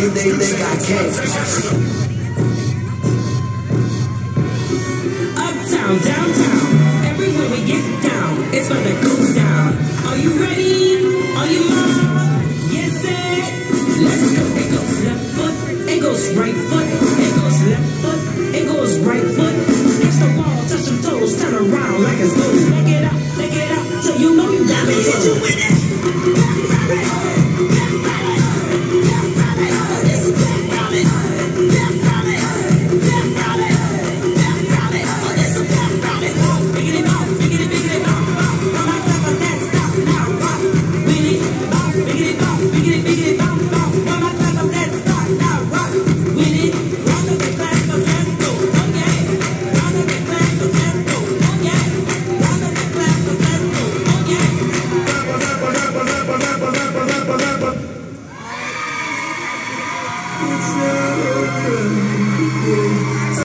shit they think I can't. Uptown, downtown, everywhere we get down, it's about to go down. Are you ready? Are you mine? Yes, sir. Let's go. It goes left foot, it goes right foot. It's not okay.